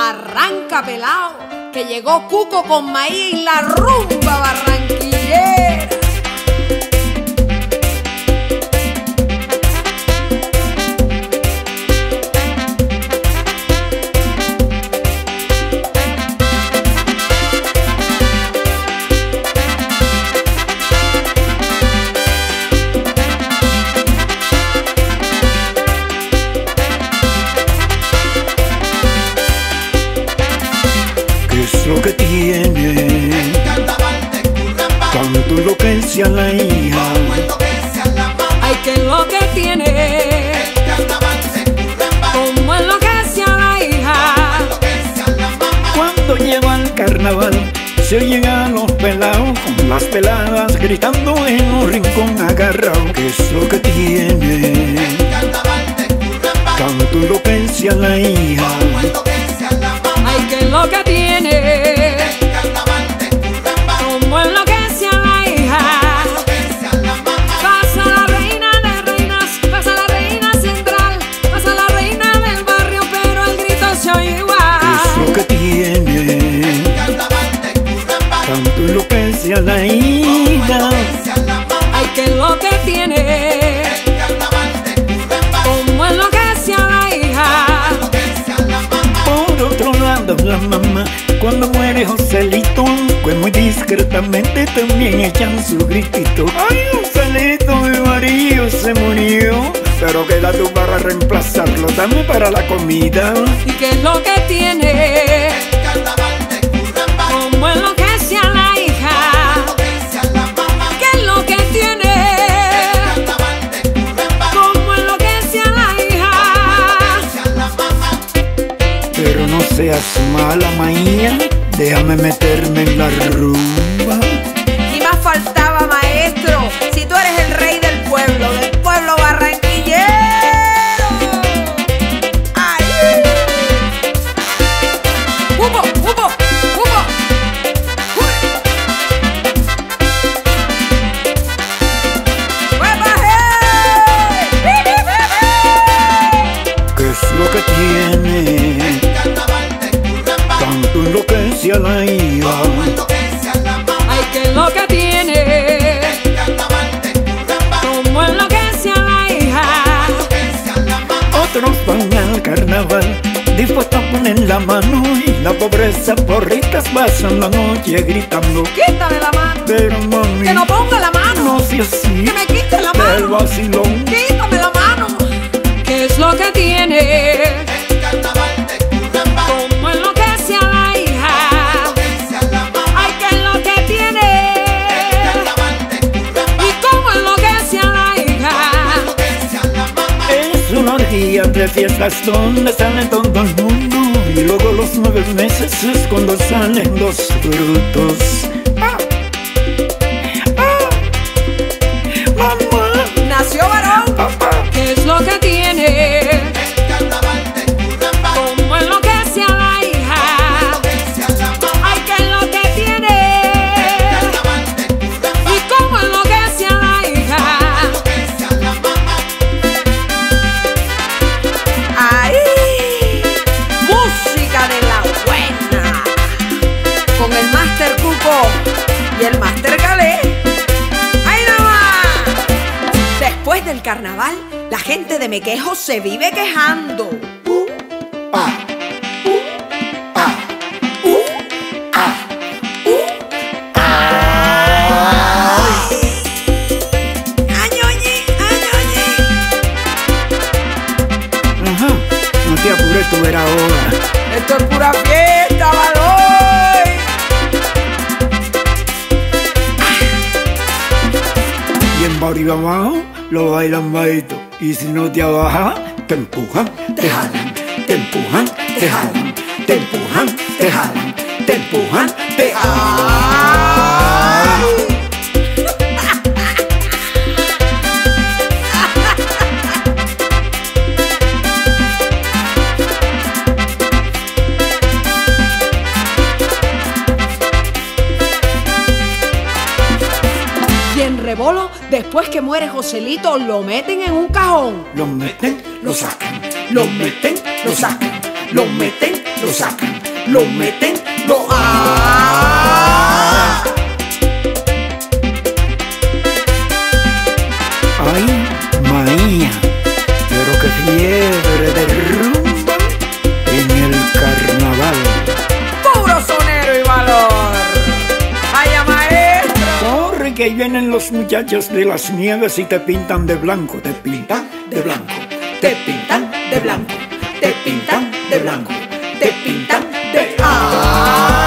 Arranca pelao, que llegó Cuco con maíz y la rumba barranquillera. Lo que tiene? Tanto enloquece a la hija. Ay, que lo que tiene, como enloquece a la hija. Cuando lleva el carnaval, se a los pelados con las peladas gritando en un rincón agarrado. ¿Qué es lo que tiene? Tanto enloquece a la hija. A la hija. Ay, que lo que tiene, como enloquece a la hija. Por otro lado, la mamá, cuando muere Joselito, pues muy discretamente también echan su gritito. Ay, Joselito, mi marido se murió, pero queda tú para reemplazarlo, dame para la comida. ¿Y qué es lo que tiene? Mala, maía, déjame meterme en la rumba. Y más faltaba, maestro, a la hija. Ay, que lo que tiene, como enloquece a la hija. Otros van al carnaval dispuestos a poner la mano. Y la pobreza por ricas pasan la noche gritando. Quítame la mano, pero mami que no ponga la mano, no sea así. Que me quite la mano, vacilón. Quítame la mano. ¿Qué es lo que tiene? De fiestas donde sale todo el mundo. Y luego los nueve meses es cuando salen los frutos del carnaval, la gente de Mequejo se vive quejando. ¡Añoñi, añoñi! Ajá, no te apures, tú verás ahora. Esto es pura fiesta, Baloy. Y en barrio abajo lo bailan bajito. Y si no te abaja, te empujan, te jalan, te empujan, te jalan, te empujan, te jalan, te empujan, te jalan. Rebolo, después que muere Joselito, lo meten en un cajón. Lo meten, lo sacan, lo meten, lo sacan, lo meten, lo sacan. lo meten, lo ah. Ay, Maía, pero qué fiebre de que ahí vienen los muchachos de las nieves y te pintan de blanco, te pintan de blanco, Te pintan de blanco, te pintan de blanco, te pintan de ¡Ay!